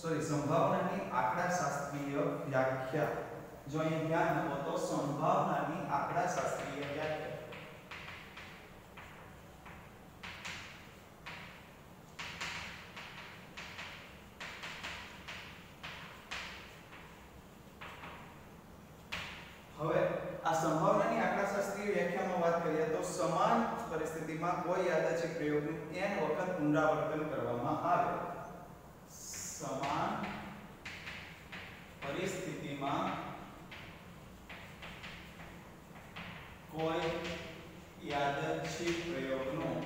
Sorry સંભાવનાની આંકડાશાસ્ત્રીય વ્યાખ્યા. જો અહીં ધ્યાન આપો તો સંભાવનાની આંકડાશાસ્ત્રીય વ્યાખ્યા. હવે આ સંભાવનાની આંકડાશાસ્ત્રીય વ્યાખ્યામાં વાત કરીએ તો સમાન પરિસ્થિતિમાં કોઈ યાદચ્છિક પ્રયોગનું n વખત પુનરાવર્તન કરવામાં આવે. સમાન પરિસ્થિતિમાં કોઈ યાદચ્છિક પ્રયોગનું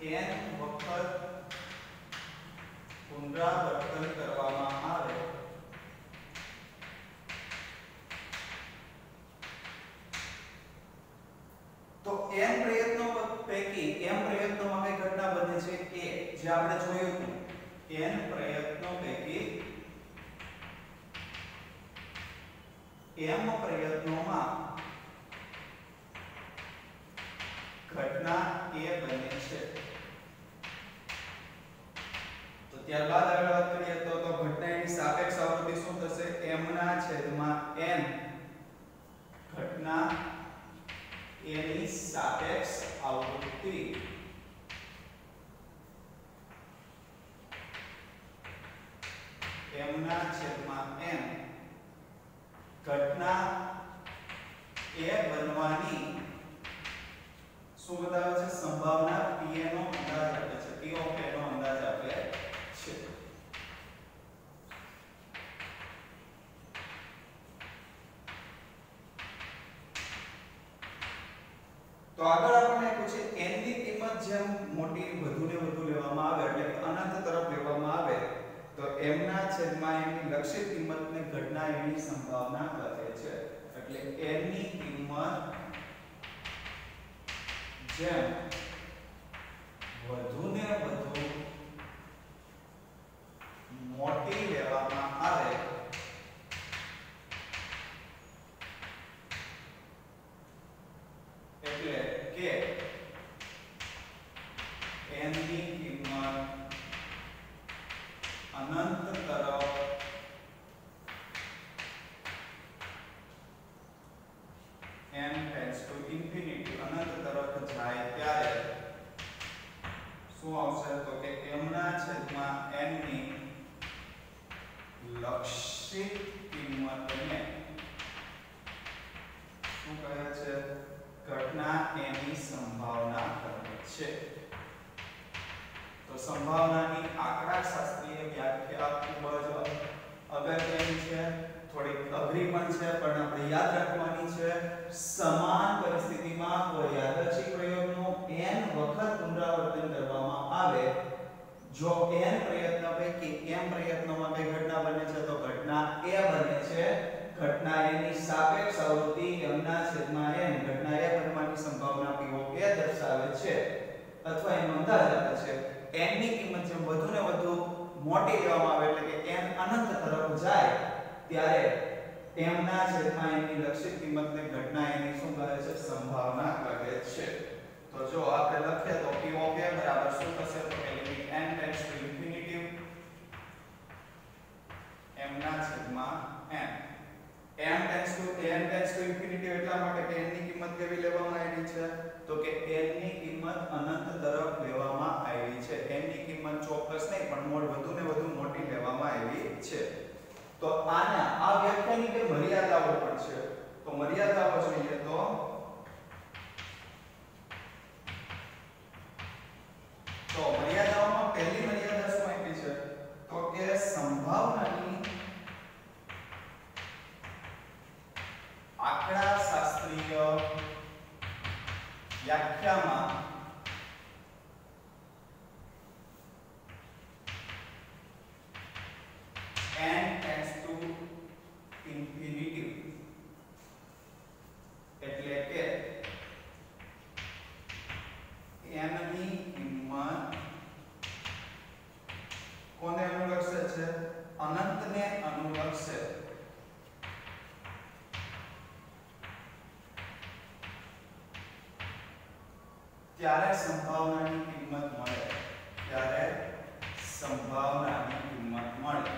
n વખત પુનરાવર્તન કરવામાં આવે તો m પ્રયત્નો પૈકી m પ્રયત્નોમાં કઈ ઘટના બને છે a જે આપણે જોયું હતું n પ્રયત્નો પૈકી m પ્રયત્નોમાં ઘટના a બને છે. તો ત્યારબાદ આગળ વાત કરીએ તો તો ઘટનાની સાપેક્ષ આવૃત્તિ શું થશે? m ના છેદમાં n ઘટના એની સાપેક્ષ આવૃત્તિ ના છેદમાં n. ઘટના a બનવાની શું બતાવે છે? સંભાવના p નો અંદાજ આપે છે. P ઓફ a નો અંદાજ આપે છે. તો આગળ આપણને પૂછે, n ની કિંમત જેમ મોટી, વધુ ને વધુ લેવામાં આવે, એટલે અનંત તરફ લેવામાં આવે તો m ના છેદમાં n ની લક્ષિત કિંમતને ઘટના એની સંભાવના કહે છે. એટલે n ની કિંમત જેમ વધુ ને વધુ મોટી લેવામાં આવે એટલે કે n ની કિંમત અનંત તરફ n ટેન્ડ્સ ટુ ઇન્ફિનિટી અનંત તરફ જાય ત્યારે શું આવશે તો કે m ના છેદમાં n ની લક્ષિત કિંમતને શું કહે છે ઘટના એની સંભાવના કહે છે તો સંભાવનાની આંકડાશાસ્ત્રીય વ્યાખ્યા ખૂબ જ અગત્યની છે થોડીક અઘરી પણ છે પણ આપણે યાદ રાખવાની છે સમાન પરિસ્થિતિમાં કોઈ યાદચ્છિક પ્રયોગનું n વખત પુનરાવર્તન કરવામાં આવે જો n પ્રયત્ન પૈકી m પ્રયત્નોમાં કઈ ઘટના બને છે, તો ઘટના a બને છે, ઘટના a ની સાપેક્ષ આવૃત્તિ m ના છેદમાં n. ઘટના a બનવાની સંભાવના p ઓફ a દર્શાવે છે. અથવા એનો અંદાજ આપે છે, n ની કિંમત જેમ વધુ ને વધુ મોટી લેવામાં આવે એટલે કે n અનંત તરફ જાય, ત્યારે m ના છેદમાં n ની લક્ષિત કિંમતને ઘટના એની શું કહે છે સંભાવના કહે છે. તો જો આપણે લખીએ તો p ઓફ a બરાબર શું થશે? તો n tends to infinity m ના છેદમાં n. m tends to n tends to infinity એટલા માટે કે n ની કિંમત કેવી લેવામાં આવી છે? તો કે n ની કિંમત અનંત તરફ લેવામાં આવી છે. n ની કિંમત ચોક્કસ નહીં, પણ મોડ વધુ ને વધુ મોટી લેવામાં આવી છે. તો આના આ વ્યાખ્યાની કે મર્યાદાઓ પણ છે. તો મર્યાદાઓ જોઈએ તો મર્યાદાઓમાં પહેલી મર્યાદા શું આપી છે તો કે સંભાવનાની આંકડાશાસ્ત્રીય વ્યાખ્યામાં n tends to infinity એટલે કે ત્યારે સંભાવનાની કિંમત મળે. ત્યારે સંભાવનાની કિંમત મળે.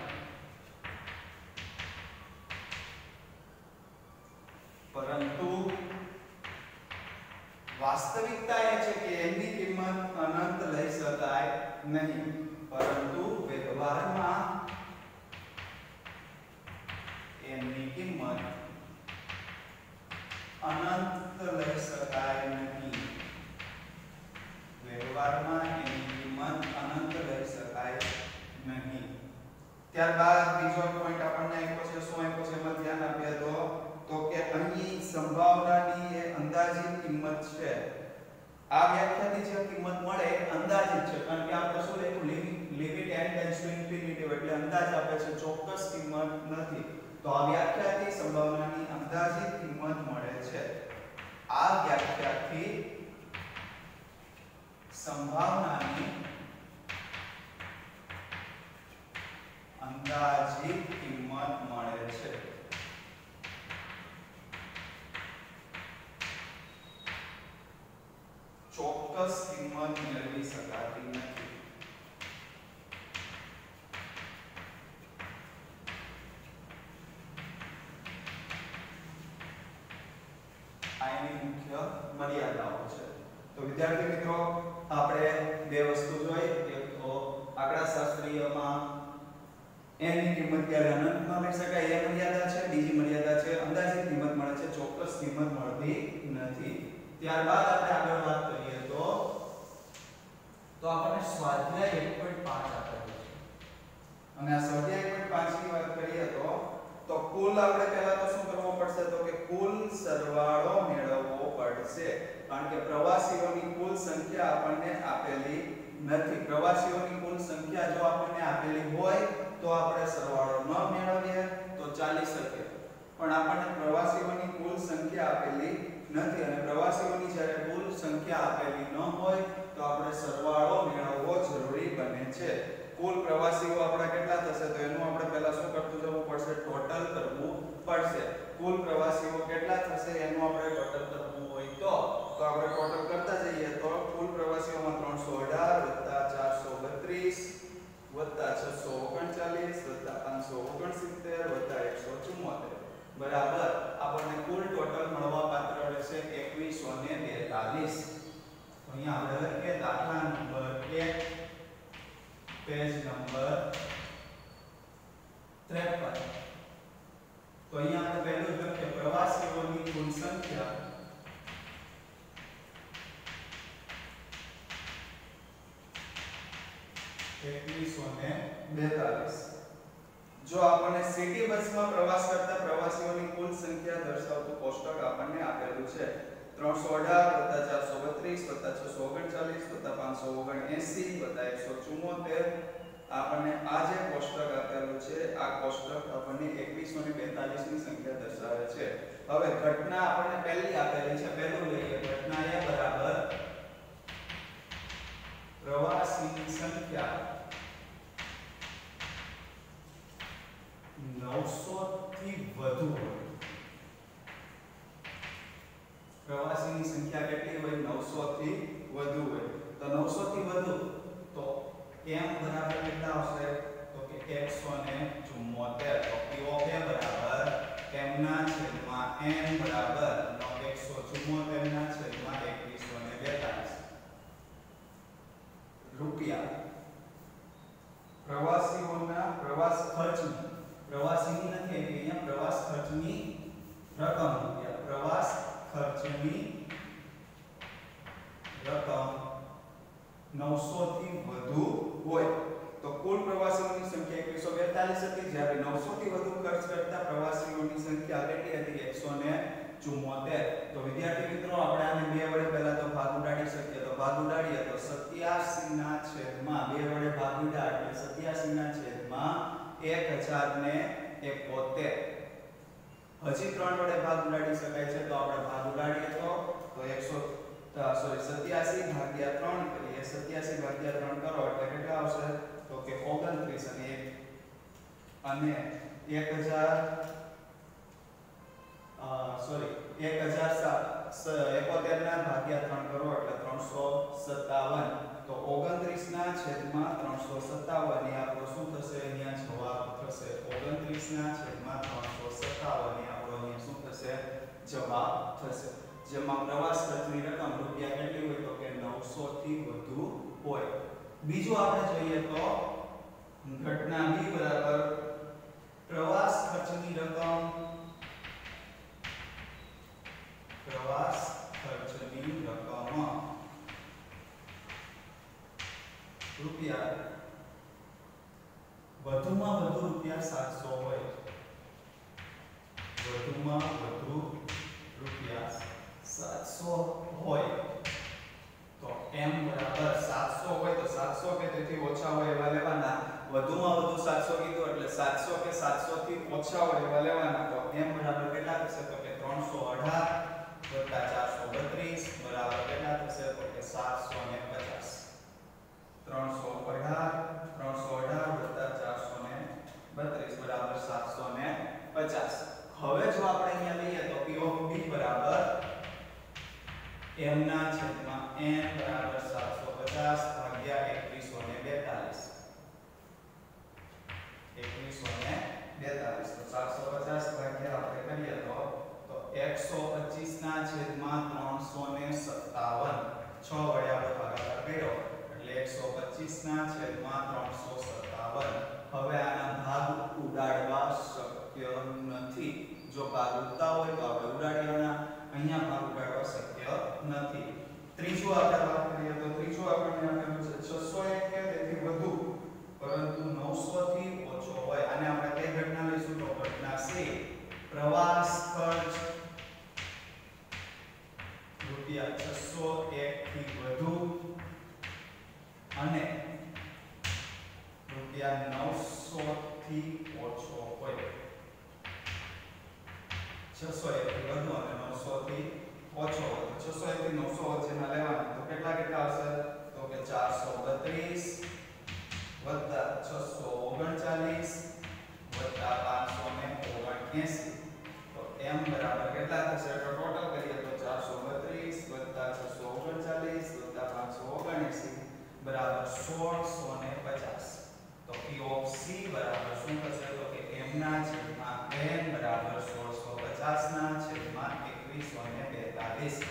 પરંતુ વાસ્તવિકતા એ છે કે એની કિંમત અનંત લઈ શકાય નહીં પરંતુ વ્યવહારમાં n ની કિંમત અનંત લઈ શકાય નહીં વ્યવહારમાં n ની કિંમત અનંત લઈ શકાય નહીં ત્યારબાદ બીજો પોઈન્ટ આપણને આપ્યો છે શું આપ્યો છે એમાં ધ્યાન આપીએ તો તો કે અહીં સંભાવનાની એ અંદાજિત કિંમત છે. આ વ્યાખ્યાથી જે કિંમત મળે અંદાજિત છે, કારણ કે આપણે શું લખ્યું limit n tends to infinity એટલે અંદાજ આપે છે, ચોક્કસ કિંમત નથી. તો આ વ્યાખ્યાથી સંભાવનાની અંદાજિત કિંમત મળે છે. આ વ્યાખ્યાથી સંભાવનાની અંદાજિત કિંમત મળે છે. ચોક્કસ કિંમત મેળવી શકાતી નથી આ એની મુખ્ય મર્યાદાઓ છે તો વિદ્યાર્થી મિત્રો આપણે બે વસ્તુ જોઈ એક તો આંકડાશાસ્ત્રીયમાં n ની કિંમત ક્યારે અનંત ન લઈ શકાય એ મર્યાદા છે બીજી મર્યાદા છે અંદાજિત કિંમત મળે છે ચોક્કસ કિંમત મળતી નથી ત્યારબાદ આપણે આગળ વાત કરીએ તો તો આપણને સ્વાધ્યાય 1.5 આપેલું છે અને આ સ્વાધ્યાય 1.5 ની વાત કરીએ તો તો આપણે પહેલા તો શું કરવો પડશે? તો કે કુલ સરવાળો મેળવવો પડશે. કારણ કે પ્રવાસીઓની કુલ સંખ્યા આપણને આપેલી નથી. પ્રવાસીઓની કુલ સંખ્યા જો આપણને આપેલી હોય, તો આપણે સરવાળો ન મેળવીએ, તો ચાલી શકે. પણ આપણને પ્રવાસીઓની કુલ સંખ્યા આપેલી નથી. અને પ્રવાસીઓની જ્યારે કુલ સંખ્યા આપેલી ન હોય, તો આપણે સરવાળો મેળવવો જરૂરી બને છે. કુલ પ્રવાસીઓ આપણા કેટલા થશે? તો એનું આપણે પહેલા શું કરતું જવું પડશે? ટોટલ કરવું પડશે. કુલ પ્રવાસીઓ કેટલા થશે એનું આપણે ટોટલ કરવું હોય તો? તો આપણે ટોટલ કરતા જઈએ તો કુલ પ્રવાસીઓમાં 318 432 વત્તા 639 વત્તા 569 વત્તા 174 બરાબર? આપણને કુલ ટોટલ મળવા પાત્ર રહેશે 2142 તો અહીંયા આપણે લખીએ દાખલા નંબર 1 પેજ નંબર 53 તો અહીંયા આપણે પહેલું જ લખીએ પ્રવાસીઓની કુલ સંખ્યા એકવીસો ને બેતાલીસ. જો આપણને સિટી બસમાં પ્રવાસ કરતા પ્રવાસીઓની કુલ સંખ્યા દર્શાવતું કોષ્ટક આપણને આપેલું છે 318 432 639 579 174 આપણને આ જે કોષ્ટક આપેલું છે, આ કોષ્ટક આપણને 2142 ની સંખ્યા દર્શાવે છે. હવે ઘટના આપણને પહેલી આપેલી છે, પહેલું લઈએ. ઘટના એ બરાબર પ્રવાસીની સંખ્યા નવસો થી વધુ હોય. પ્રવાસીની સંખ્યા કેટલી હોય? 900 થી વધુ હોય. તો 900 થી વધુ તો m બરાબર કેટલા આવશે? તો કે 174 તો p ઓફ a બરાબર m ના છેદમાં n બરાબર 174 ના છેદમાં 2142 રૂપિયા પ્રવાસીઓના પ્રવાસ ખર્ચની પ્રવાસીની નથી એટલે અહીંયા પ્રવાસ ખર્ચની રકમ રૂપિયા પ્રવાસ ખર્ચની રકમ 900 થી વધુ હોય તો કુલ પ્રવાસીઓની સંખ્યા 142 હતી જ્યારે 900 થી વધુ ખર્ચ કરતા પ્રવાસીઓની સંખ્યા કેટલી હતી 174 તો વિદ્યાર્થી મિત્રો આપણે આને બે વડે પહેલા તો ભાગ ઉડાડી શકીએ તો ભાગ ઉડાડીએ તો 87 ના છેદમાં બે વડે ભાગ ઉડાડ એટલે 87 ના છેદમાં 1000 ને 71 હજી ત્રણ વડે ભાગ ઉડાડી શકાય છે તો આપણે ભાગ ઉડાડીએ તો તો 100 સોરી 87 ભાગ્યા 3 કરીએ 87 ભાગ્યા 3 કરો એટલે કેટલા આવશે તો કે 29 અને એક અને 1000 સોરી 1071 ના ભાગ્યા 3 કરો એટલે ત્રણસો સત્તાવન. તો ઓગણત્રીસ ના છેદમાં ત્રણસો સત્તાવન એ આપણો શું થશે? અહીંયા જવાબ થશે ઓગણત્રીસ ના છેદમાં ત્રણસો સત્તાવન એ આપણો અહીંયા શું થશે? જવાબ થશે. જેમાં પ્રવાસ ખર્ચની રકમ રૂપિયા કેટલી હોય? તો કે 900 થી વધુ હોય. બીજું આપણે જોઈએ તો ઘટના બી બરાબર. પ્રવાસ ખર્ચની રકમ. પ્રવાસ ખર્ચની રકમ. રૂપિયા વધુમાં વધુ રૂપિયા સાતસો હોય. વધુમાં વધુ રૂપિયા સાતસો હોય. તો m બરાબર સાતસો હોય તો સાતસો કે તેથી ઓછા હોય એવા લેવાના. વધુમાં વધુ સાતસો કીધું એટલે સાતસો કે સાતસો થી ઓછા હોય એવા લેવાના. તો m બરાબર કેટલા થશે? તો કે ત્રણસો અઢાર વત્તા ચારસો બત્રીસ બરાબર કેટલા થશે? તો કે સાતસો ને પચાસ. ત્રણસો અઢાર ત્રણસો અઢાર વત્તા ચારસો ને બત્રીસ, બરાબર સાતસો ને પચાસ. હવે જો આપણે અહીંયા લઈએ તો p of b બરાબર m ના છેદમાં n બરાબર 750 ભાગ્યા 2142 2142 તો 750 ભાગ્યા આપણે કરીએ તો તો 125 ના છેદમાં 357 6 વડે આપણે ભાગાકાર કર્યો. એટલે 125 ના છેદમાં 357 હવે આના ભાગ ઉડાડવા શક્ય નથી. જો ભાગ ઉડતા હોય તો આપણે ઉડાડવાના અહીંયા ભાગ ઉડાડવા શક્ય નથી. ત્રીજો આપણે વાત કરીએ તો ત્રીજો આપણને આપેલું છે 601 કે તેથી વધુ, પરંતુ 900 થી ઓછો હોય. અને આપણે કઈ ઘટના લઈશું તો ઘટના C પ્રવાસ ખર્ચ રૂપિયા 601 થી વધુ અને રૂપિયા 900 થી ઓછો હોય 601 થી વધુ અને 900 થી ઓછો હોય તો 601 થી 900 વચ્ચેના લેવાના તો કેટલા કેટલા આવશે તો કે 432 વત્તા 639 વત્તા 579 તો m બરાબર કેટલા થશે તો ટોટલ કરીએ તો 432 વત્તા 639 વત્તા 579 બરાબર 1650 તો p of c બરાબર શું થશે તો કે n બરાબર 1650 ના છેદમાં 2142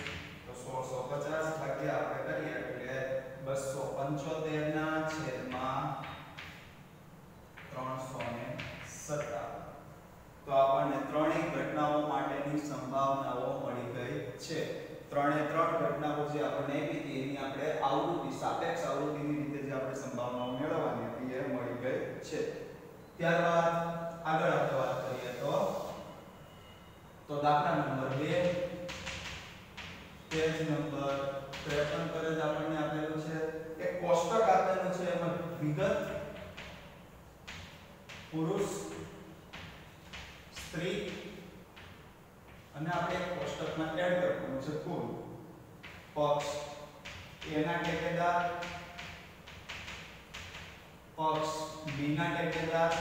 તો 1650 ભાગ્યા આપણે કરીએ એટલે 275 ના છેદમાં 317 તો આપણને ત્રણેય ઘટનાઓ માટેની સંભાવનાઓ મળી ગઈ છે. ત્રણે ત્રણ ઘટનાઓ જે આપણને આપી હતી, એની આપણે આવૃત્તિ, સાપેક્ષ આવૃત્તિની રીતે જે આપણે સંભાવનાઓ મેળવવાની હતી, એ મળી ગઈ છે. ત્યારબાદ આગળ આપણે વાત કરીએ તો તો દાખલા નંબર 2 પેજ નંબર 53 પર જ આપણને આપેલું છે. એક કોષ્ટક આપેલું છે એમાં વિગત, પુરુષ, સ્ત્રી, અને આપણે એક કોષ્ટકમાં એડ કરવાનું છે, કુલ. પક્ષ, એના ટેકેદાર પક્ષ, બીના ટેકેદાર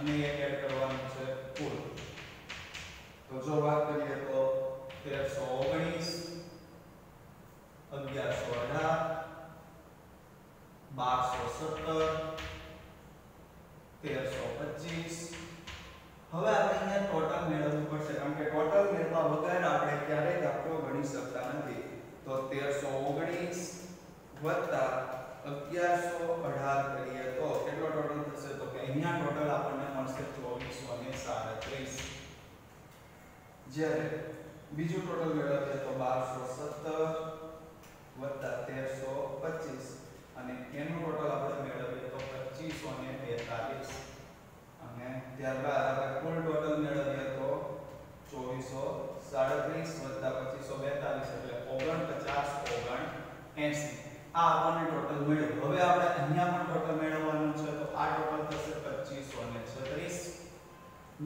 અને એક એડ કરવાનું છે કુલ તો જો વાત કરીએ તો 1319 1118 1217 1325 હવે આપણે ટોટલ મેળવવું પડશે, કારણ કે ટોટલ મેળવવા વગર આપણે ક્યારેય દાખલો ગણી શકતા નથી. તો 1319 વત્તા 1118 કરીએ તો કેટલો ટોટલ થશે? તો અહીંયા ટોટલ આપણને મળશે 2437 જ્યારે બીજું ટોટલ મેળવીએ તો 1217 વત્તા 1325 અને એનું ટોટલ આપણે મેળવીએ તો 2542 અને ત્યારબાદ આપણે કુલ ટોટલ મેળવીએ તો 2437 વત્તા 2542 એટલે 49 79 આ આપણને ટોટલ મળ્યું. હવે આપણે અહીંયા પણ ટોટલ મેળવવાનું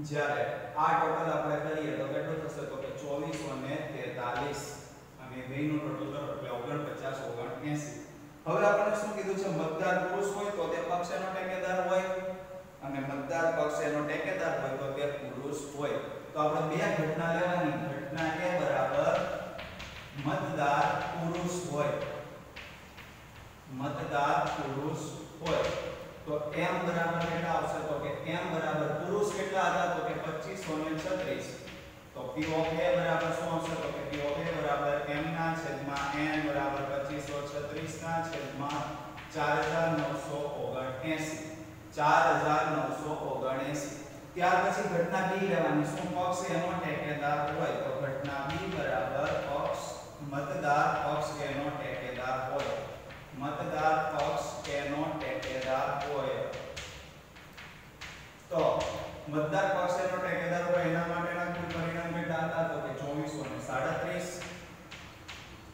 જ્યારે આ ટોટલ આપણે કરીએ તો કેટલું થશે? તો કે 24 અને 43 અને બેયનો ટોટલ કરો, એટલે 49 49 હવે આપણે શું કીધું છે? મતદાર પુરુષ હોય તો તે પક્ષનો ટેકેદાર હોય. અને મતદાર પક્ષનો ટેકેદાર હોય તો તે પુરુષ હોય. તો આપણે બે ઘટના લેવાની. ઘટના એ બરાબર મતદાર પુરુષ હોય. મતદાર પુરુષ હોય. તો m બરાબર કેટલા આવશે? તો કે m બરાબર P of A બરાબર શું આવશે તો કે P of A બરાબર m ના છેદમાં n બરાબર 2536 ના છેદમાં 4979 4979 ત્યાર પછી ઘટના B લેવાની, શું પક્ષ એનો ઠેકેદાર હોય? તો ઘટના B બરાબર પક્ષ, મતદાર પક્ષ એનો ઠેકેદાર હોય. મતદાર પક્ષ એનો ઠેકેદાર હોય. તો મતદાર પક્ષેનો ટેકેદાર હોય એના માટેના કુલ પરિણામ કેટલા હતા તો કે 2437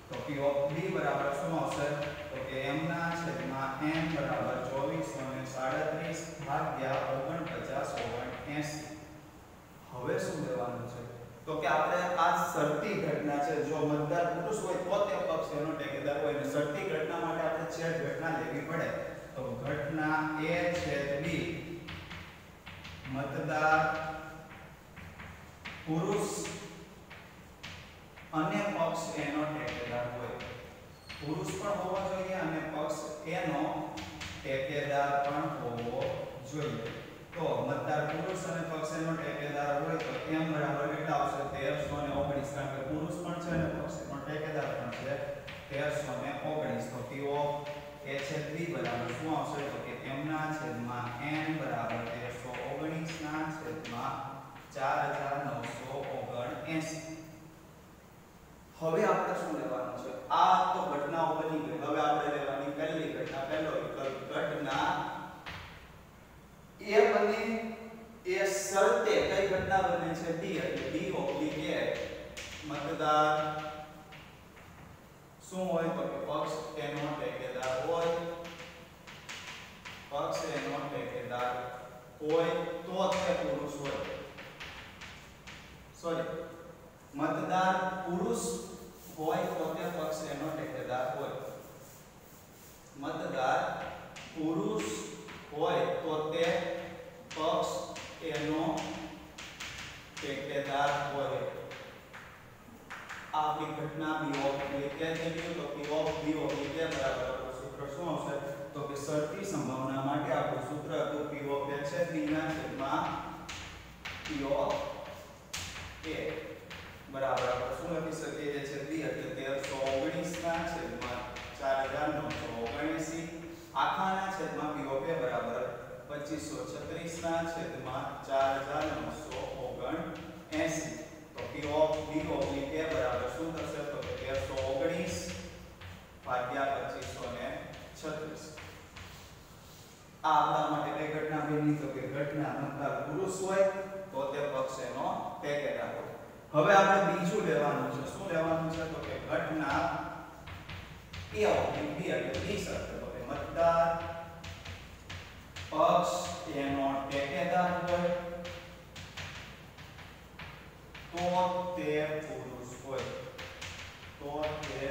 તો P ઓફ B બરાબર શું આવશે તો કે m ના છેદમાં n બરાબર 2437 ભાગ્યા 49 હવે શું લેવાનું છે? તો કે આપણે આ શરતી ઘટના છે, જો મતદાર પુરુષ હોય તો તે પક્ષ એનો ટેકેદાર હોય અને શરતી ઘટના માટે આપણે છેદ ઘટના લેવી પડે. તો ઘટના A છેદ B મતદાર, પુરુષ અને પક્ષ એનો ટેકેદાર હોય. પુરુષ પણ હોવો જોઈએ અને પક્ષ એનો ટેકેદાર પણ હોવો જોઈએ. તો મતદાર, પુરુષ અને પક્ષ એનો ટેકેદાર હોય તો એમ બરાબર કેટલા આવશે 1319 કારણ કે પુરુષ પણ છે અને પક્ષ પણ ટેકેદાર પણ છે 1319 તો of એ છે B બરાબર શું આવશે? તો કે એમના છેદમાં n બરાબર 1319 ના છેદમાં 4979 હવે આપણે શું લેવાનું છે? આ તો ઘટનાઓ બની ગઈ. હવે આપણે લેવાની પહેલી ઘટના, પહેલો વિકલ્પ. ઘટના એ બને એ શરતે કઈ ઘટના બને છે? બી એટલે બી ઓબ્લિક A મતદાર શું હોય? તો કે પક્ષ એનો ટેકેદાર હોય. પક્ષ એનો ટેકેદાર હોય તો તે પુરુષ હોય. સોરી મતદાર પુરુષ હોય તો તે પક્ષ એનો ટેકેદાર હોય. મતદાર પુરુષ હોય, તો તે પક્ષ એનો ટેકેદાર હોય. આપણી ઘટના B of B કે ગયું તો બી ઓફ બી ઓફ બી. કે બરાબર સૂત્ર શું આવશે? તો કે શરતી સંભાવના માટે આપણું સૂત્ર હતું P of x છે. p ના છેદમાં P of A. બરાબર, આપણે શું લખી શકીએ? જે છે B એટલે 1319 ના છેદમાં 4979 આખાના છેદમાં P of A, બરાબર. 2536 ના છેદમાં 4979 તો P of B oblique A, બરાબર. શું થશે? તો કે 1319 ભાગ્યા 2536 આ આપણા માટે કઈ ઘટના બની તો કે ઘટના મતલબ પુરુષ હોય, તો તે પક્ષ એનો ટેકેદાર હોય હવે આપણે બીજું લેવાનું છે. શું લેવાનું છે? તો કે ઘટના એ ઓબ્લિક બી એટલે બી શબ્દ તો કે મતદાર પક્ષ એનો ટેકેદાર હોય, તો તે પુરુષ હોય. તો તે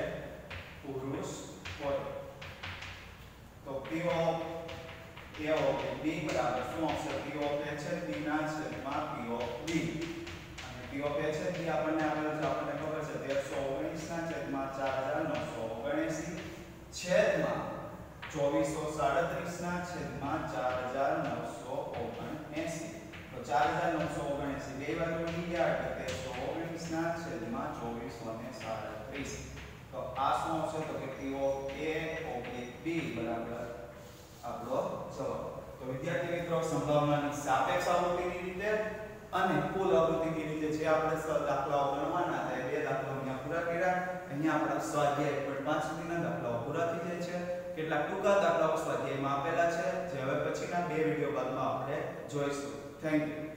પુરુષ હોય. તો of A of B બરાબર શું આવશે P of A છે B ના છેદમાં P of B અને P of A છે B આપણને આપેલ છે આપણને ખબર છે 1319 ના છેદમાં 4979 છેદમાં 2437 ના છેદમાં 4979 તો 4979 બે વાર ઉડી ગયા એટલે 1319 ના છેદમાં 2437 તો આ શું આવશે તો કે P of A oblique B બરાબર આપણો જવાબ. તો વિદ્યાર્થી મિત્રો, સંભાવનાની સાપેક્ષ આવૃત્તિની રીતે અને કુલ આવૃત્તિની રીતે જે આપણે દાખલાઓ ગણવાના હતા બે દાખલાઓ અહીંયા પૂરા કર્યા. અહીંયા આપણા સ્વાધ્યાય પણ પાંચ સુધીના દાખલાઓ પૂરા થઈ જાય છે. કેટલાક ટૂંકા દાખલાઓ સ્વાધ્યાયમાં આપેલા છે, જે હવે પછીના બે વીડિયો બાદમાં આપણે જોઈશું. Thank you